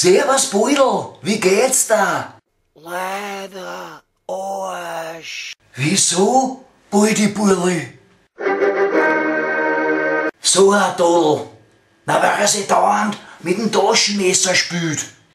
Servus, Beutel, wie geht's da? Leider Arsch. Wieso, Beudibulli? So, Herr Dodl, na wer sich dauernd mit dem Taschenmesser spült.